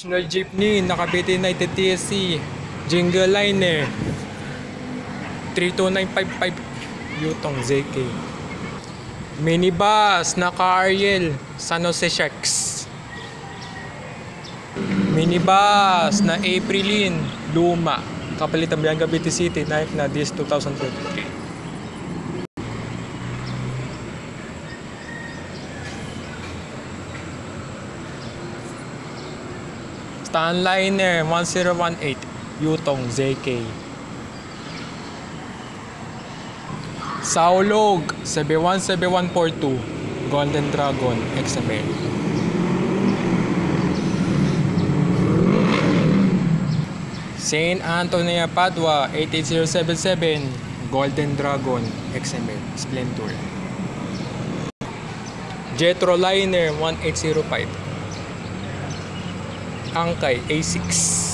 National Jeepney, Nakabiti United TSC, Jingle Liner, 32955, Yutong ZK. Minibus, Naka Ariel, San Jose Sharks. Minibus na Aprilin, Luma, Kapalitan Bianca Cavite City, Nike na this 2023. Stanliner 1018 Yutong ZK Saulog 71742 Golden Dragon XML Saint Antonia Padua 88077 Golden Dragon XML Splendor Jetro Liner 1805 Angkay A6